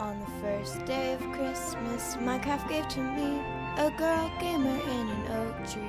On the first day of Christmas, Minecraft gave to me a girl gamer in an oak tree.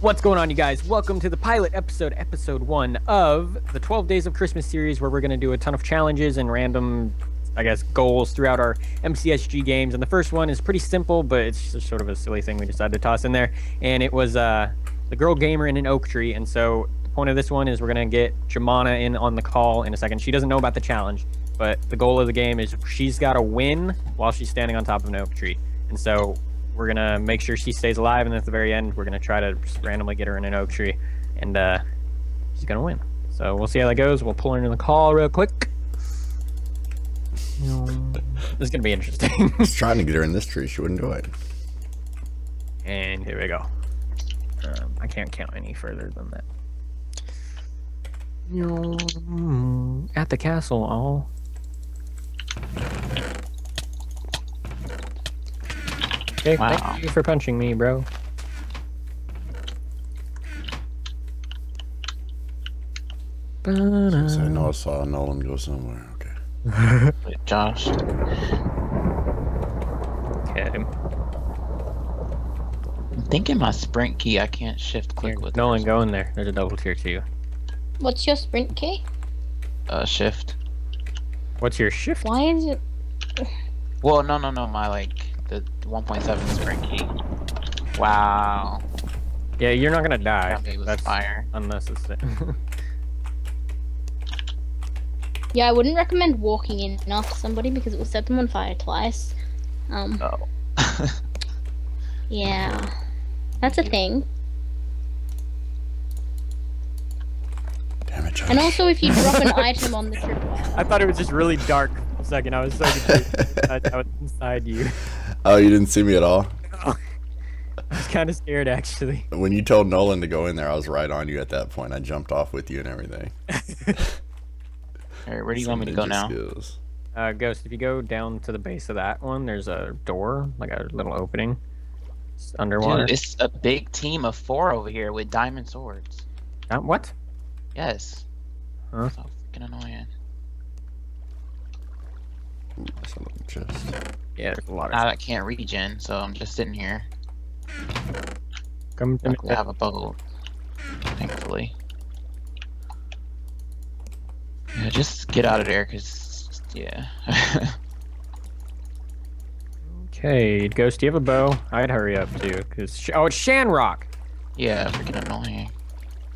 What's going on, you guys? Welcome to the pilot episode, episode one of the 12 Days of Christmas series, where we're going to do a ton of challenges and random, I guess, goals throughout our MCSG games. And the first one is pretty simple, but it's just sort of a silly thing we decided to toss in there. And it was uh, the girl gamer in an oak tree. And so the point of this one is we're going to get Jemana in on the call in a second. She doesn't know about the challenge, but the goal of the game is she's got to win while she's standing on top of an oak tree. And so we're gonna make sure she stays alive, and at the very end, we're gonna try to randomly get her in an oak tree, and uh, she's gonna win. So we'll see how that goes. We'll pull her into the call real quick. This is gonna be interesting. I was trying to get her in this tree. She wouldn't do it. and here we go. Um, I can't count any further than that. At the castle, all. Okay, Wow. thank you for punching me, bro. So I know I saw Nolen go somewhere. Okay. Wait, Josh. Okay. I'm thinking my sprint key I can't shift click Here, with Nolen, go in there. There's a double tier to you. What's your sprint key? uh shift. What's your shift? Why is it? Well, no, no, no, my like the 1.7 sprint key. Wow. Yeah, you're not gonna die. Got me with That's fire. unnecessary. Yeah, I wouldn't recommend walking in after somebody because it will set them on fire twice. Um, Oh. yeah, that's a thing. Damn it, Josh. And also, if you drop an item on the I thought it was just really dark for a second. I was so confused. I, I was inside you. oh, you didn't see me at all. I was kind of scared actually. When you told Nolen to go in there, I was right on you at that point. I jumped off with you and everything. Alright, where do you want me to go ninja now? skills. Uh, Ghost, if you go down to the base of that one, there's a door, like a little opening. It's underwater. Dude, it's a big team of four over here with diamond swords. Uh, what? Yes. Huh? So freaking annoying. Ooh, that's a little chest. Yeah, there's a lot of. I can't regen, so I'm just sitting here. Come to me. I have a boat. Thankfully. Yeah, just get out of there, cause yeah. Okay, Ghost, do you have a bow? I'd hurry up too, cause oh, it's Shanrock. yeah, freaking annoying.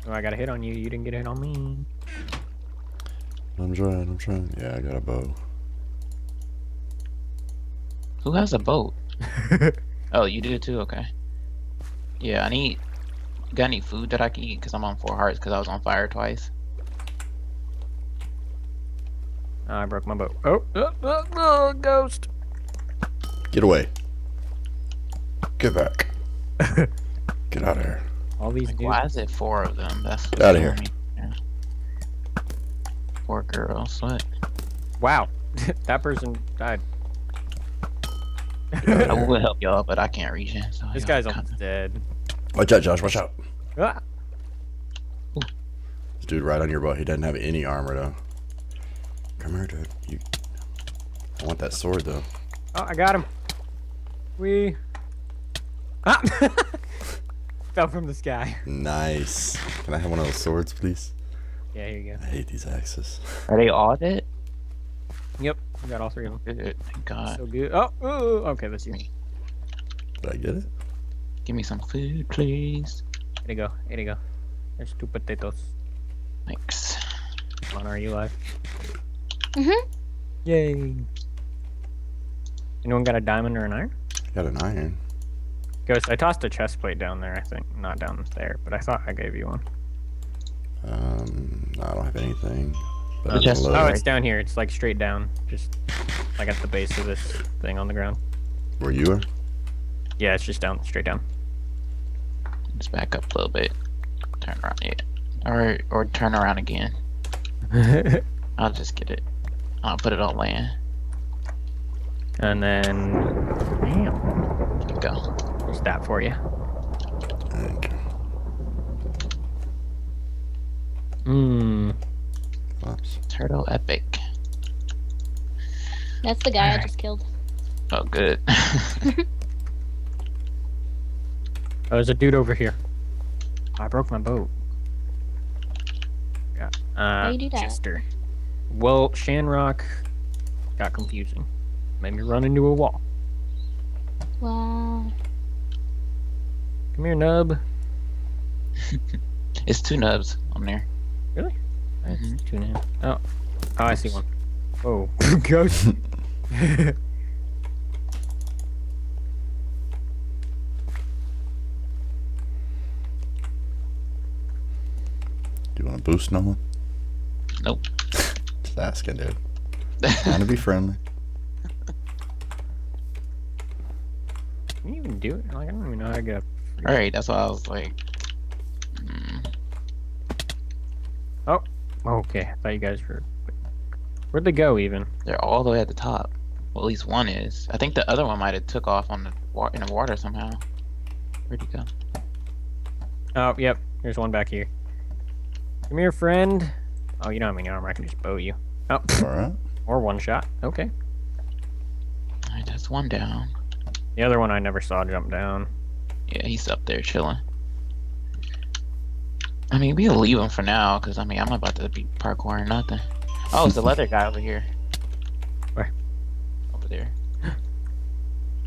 Oh, I got a hit on you. You didn't get a hit on me. I'm trying. I'm trying. Yeah, I got a bow. Who has a boat? Oh, you do too. Okay. Yeah, I need. Got any food that I can eat? Cause I'm on four hearts. Cause I was on fire twice. Oh, I broke my boat. Oh, oh, oh, oh, Ghost. Get away. Get back. Get out of here. All these Like, dudes. why is it four of them? That's Get outta killing here. me. Yeah. Poor girls. What? Wow, that person died. I will help y'all, but I can't reach it. So This guy's kinda- almost dead. Watch out, Josh. Watch out. Ah, This dude right on your boat. He doesn't have any armor though. Come here, dude. You. I want that sword though. oh, I got him. We. Ah! Fell from the sky. Nice. Can I have one of those swords, please? Yeah, here you go. I hate these axes. Are they all dead? Yep, we got all three of them. Good. Thank God. So good. Oh, ooh, okay, that's you. Here Did I get it? Give me some food, please. Here you go. Here you go. There's two potatoes. Thanks. Come on, are you alive? Mhm. Yay. Anyone got a diamond or an iron? Got an iron. Ghost, I tossed a chest plate down there, I think. Not down there, but I thought I gave you one. Um, no, I don't have anything. But The chest- low. Oh, it's down here. It's like straight down. Just like at the base of this thing on the ground. Where you are? Yeah, it's just down, straight down. Just back up a little bit. Turn around. Yeah. Or or turn around again. I'll just get it. I'll put it on land, And then, damn. There we go. There's that for you. Mmm. Turtle epic. That's the guy right. I just killed. Oh, good. oh, there's a dude over here. I broke my boat. Yeah. Uh, How you do that? Chester? Well, Shanrock got confusing. Made me run into a wall. Wow. Come here, nub. it's two nubs on there. That's Mhm. two now. Oh. Oh, I see one. Whoa. Ghost. Do you want to boost Nolen? Nope. Just asking, dude. Trying to be friendly. Can you even do it? Like, I don't even know how to get up. Alright, that's why I was like. mm, Okay, I thought you guys were. Where'd they go even? they're all the way at the top. Well, at least one is. I think the other one might have took off on the wa- in the water somehow. Where'd he go? Oh, yep. There's one back here. Come here, friend. Oh, you don't have any armor. I can just bow you. Oh, All right. or one shot. Okay. Alright, that's one down. The other one I never saw jump down. Yeah, he's up there chilling. I mean, we can leave him for now, because I mean, I'm not about to be parkouring nothing. Oh, it's the leather guy over here. Where? Over there.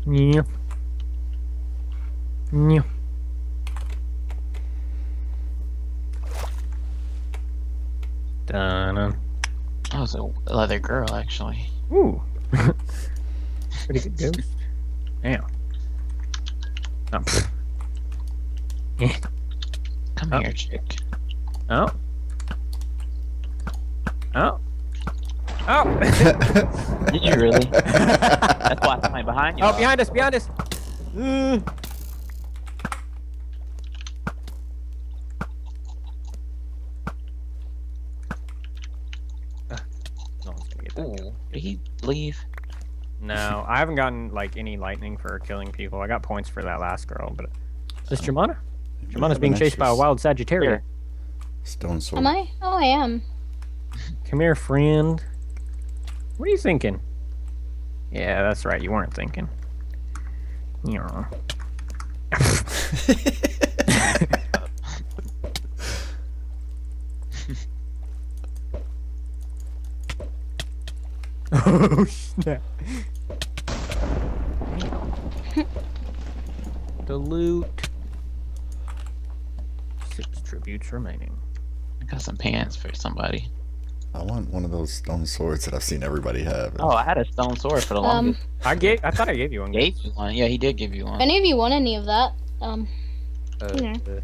Yeah. Yeah. Dun. Oh, it's a leather girl, actually. Ooh. Pretty good ghost. Damn. Oh, pfft. Yeah. Come Oh. here, chick. Oh. Oh. Oh. Did you really? That's why I'm behind you. oh, behind us, behind us. Uh. Ah, no one's gonna get that kill. Ooh, did he leave? No, I haven't gotten like any lightning for killing people. I got points for that last girl, but is this Jemana? Jemana's being chased by a wild Sagittarius. Stone sword. Am I? Oh, I am. Come here, friend. What are you thinking? Yeah, that's right. You weren't thinking. Yeah. oh snap! the loot. Six tributes remaining. I got some pants for somebody. I want one of those stone swords that I've seen everybody have. Oh, I had a stone sword for the Um, longest. I gave. I thought I gave you one. Gave you one. Yeah, he did give you one. any of you want any of that, um, Uh, you know. uh,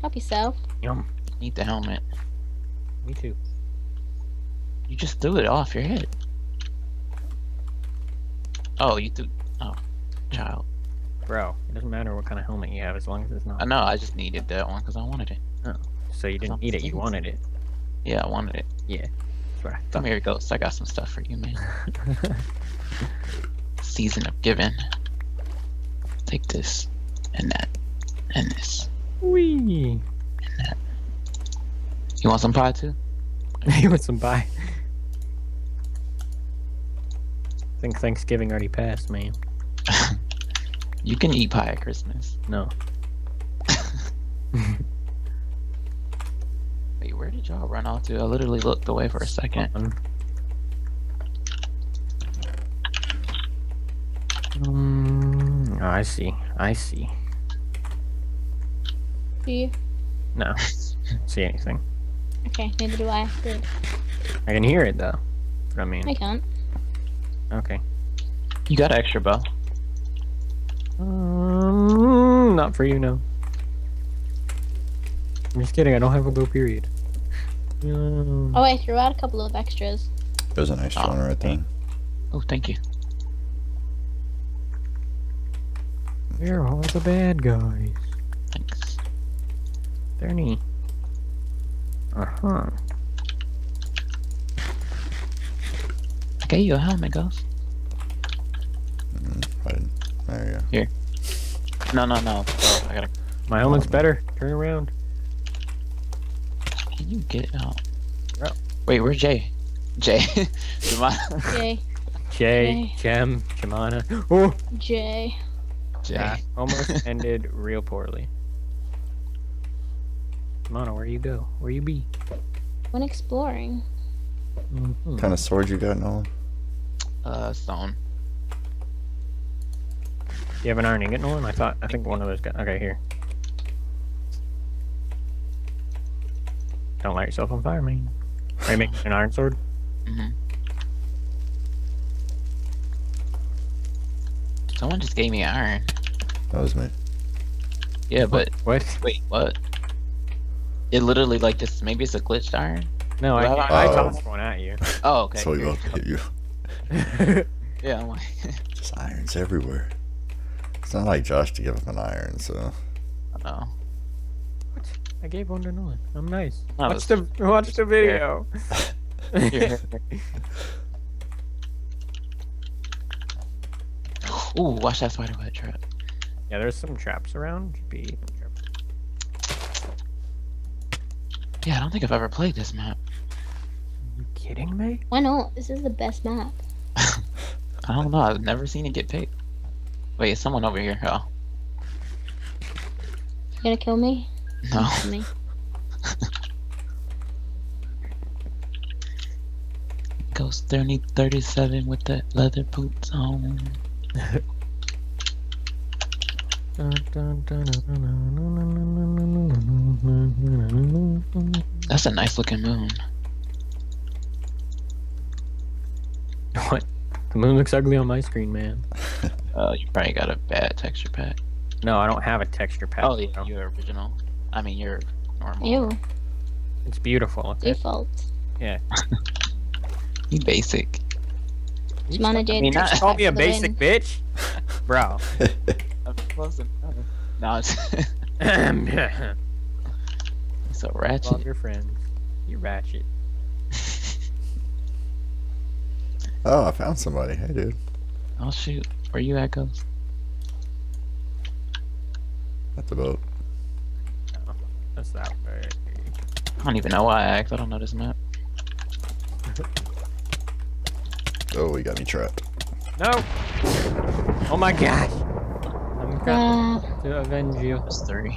help yourself. yum. Need the helmet. Me too. You just threw it off your head. Oh, you do. Oh, child. Bro, it doesn't matter what kind of helmet you have as long as it's not. I know. I just needed that one because I wanted it. Oh, So you didn't need it, you wanted it. Yeah, I wanted it. Yeah. Right. Come here, Ghost. I got some stuff for you, man. Season of giving. Take this, and that, and this. Wee. And that. You want some pie too? you want some pie? I think Thanksgiving already passed, man. You can eat pie at Christmas. No. Wait, where did y'all run off to? I literally looked away for a second. Um, oh, I see. I see. Do you? No. see anything. Okay, neither do I. Good. I can hear it though. What I mean. I can't. Okay. You got an extra bow. Um, not for you, no. I'm just kidding. I don't have a bow. Period. Um, Oh, I threw out a couple of extras. There's an extra Oh, one right there. Oh, thank you. Where are all the bad guys? Thanks. There any? Uh huh. I gave you a helmet, Ghost. Mm, I didn't. There you go. Here. No, no, no. Oh, I gotta. My helmet's better. Turn around. Can you get out? Bro. Wait, where's Jay? Jay. Jemima. Jay, Jay, Jay. Jem, Jemana. Oh, Jay. Jay. yeah, almost ended real poorly. Jemana, where you go? Where you be? Went exploring. Mhm. What kind of sword you got, Nolen? Uh, stone. You have an iron ingot, Nolen? I thought, I think one of those got. Okay, here. Don't light yourself on fire, man. Are you making an iron sword? hmm Someone just gave me iron. That was me. Yeah, but What? wait, what? It literally like this. Maybe it's a glitched iron. No, I, Well, I, Oh. tossed one at you. Oh, okay. so we here to hit you. Yeah, I'm like, Just irons everywhere. It's not like Josh to give up an iron, so. no. I gave one to Nolen. I'm nice. No, watch it's- the watch the video. Here. Ooh, watch that spider web trap. yeah, there's some traps around. Be Yeah, I don't think I've ever played this map. Are you kidding me? Why not? This is the best map. I don't know. I've never seen it get picked. Wait, someone over here? Oh, You gonna kill me? no. Me. Ghost 30, 37 with the leather boots on. That's a nice looking moon. The moon looks ugly on my screen, man. Uh, you probably got a bad texture pack. No, I don't have a texture pack. Oh, yeah, bro. you're original. I mean, you're normal. Ew. It's beautiful. Okay? Default. You basic. You Jemana just- Jade. mean, not- Call me a basic win. bitch, bro. I'm close enough. No, it's, Love it's a ratchet. your friends. You ratchet. Oh, I found somebody. Hey, dude. Oh shoot, where you at, Ghost? At the boat. That's that way. I don't even know why I act. I don't know this map. Oh, he got me trapped. No. Oh my gosh. I'm coming Ah, to avenge you. That's three.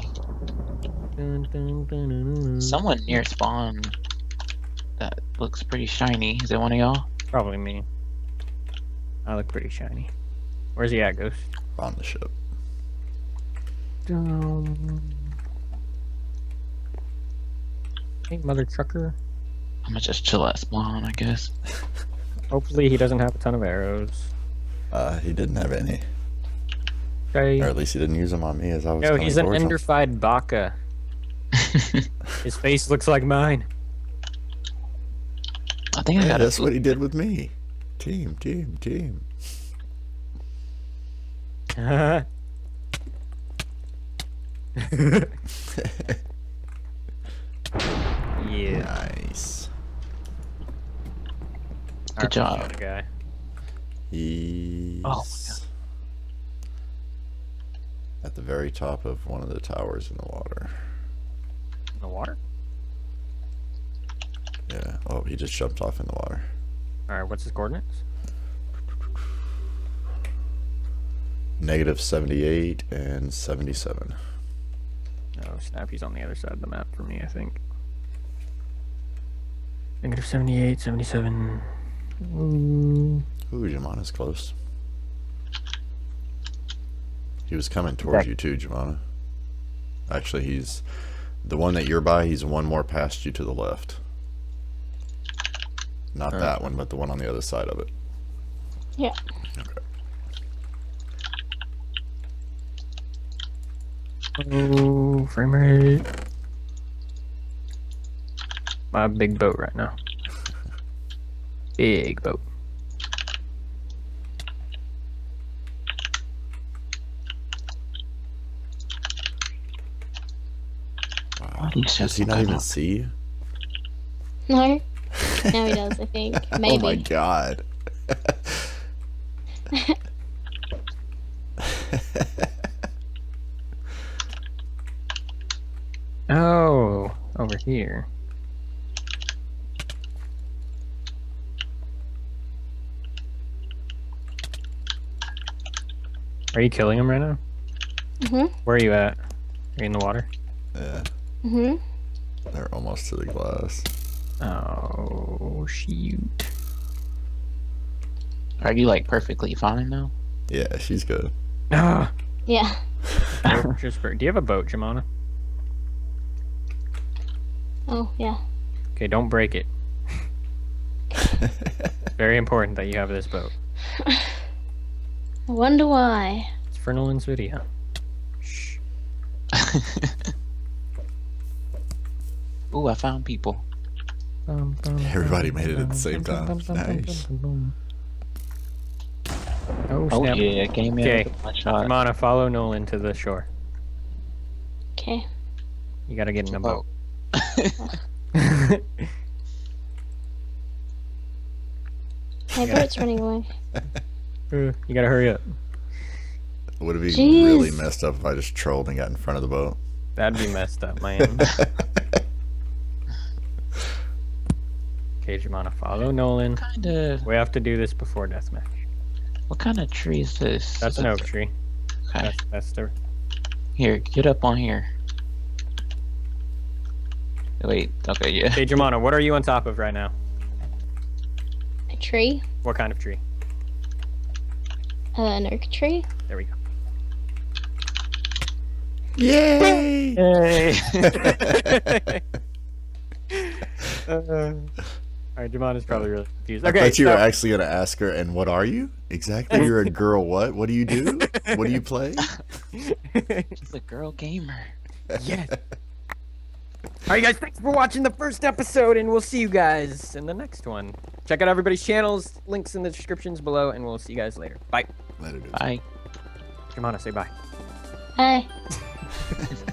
Dun, dun, dun, dun, dun, dun. Someone near spawn that looks pretty shiny. Is it one of y'all? Probably me. I look pretty shiny. Where's he at, Ghost? On the ship. Dum. Hey, mother trucker. I'm gonna just chill at spawn, I guess. Hopefully he doesn't have a ton of arrows. Uh, he didn't have any. Okay. Or at least he didn't use them on me as I was No, he's an towards him. enderfied baka. His face looks like mine. I think I got that's a what he did with me. Team, team, team. yeah. Nice. Good job. Alright, guy. He's Oh, at the very top of one of the towers in the water. In the water? Yeah. Oh, he just jumped off in the water. Alright, what's his coordinates? Negative 78 and 77. Oh, snap, he's on the other side of the map for me, I think. Negative 78, 77. Ooh. Ooh, Jemana's close. He was coming towards Back- you too, Jemana. Actually, he's the one that you're by. He's one more past you to the left. Not Alright. that one, but the one on the other side of it. Yeah. Okay. Oh, frame rate. My big boat right now. Big boat. Wow. Does he don't even see you? no no, he does. I think maybe. Oh my god. oh, over here. Are you killing him right now? Mm hmm Where are you at? Are you in the water? Yeah. Mm hmm They're almost to the glass. Oh shoot. Are you like perfectly fine though? Yeah, she's good. Ah. Yeah. Just for, do you have a boat, Jemana? Oh yeah. Okay, don't break it. Very important that you have this boat. I wonder why. It's for Nolen's video. Shh. Ooh, I found people. Bum, bum, Everybody made it at the same time. Nice. bum, bum. Oh, Oh snap. yeah, game me Okay. with my shot. Jemana, follow Nolen to the shore. Okay. You gotta get in a boat. Oh. My boat's running away. You gotta hurry up. Would it be really messed up if I just trolled and got in front of the boat? That'd be messed up, man. Okay, Jemana, follow Nolen. kind of. We have to do this before deathmatch. What kind of tree is this? That's an oak tree. Okay. That's, that's the. Here, get up on here. Wait. Okay. Yeah. Hey, Jemana, what are you on top of right now? A tree. What kind of tree? Uh, an oak tree. There we go. Yay! Hey. Uh, all right, is probably really confused. I Okay, thought you were actually gonna ask her, and what are you exactly? You're a girl. What? What do you do? What do you play? She's a girl gamer. yes. All right, guys, thanks for watching the first episode, and we'll see you guys in the next one. Check out everybody's channels, links in the descriptions below, and we'll see you guys later. Bye. Later, dude. Bye. Jemana, say bye. Hi.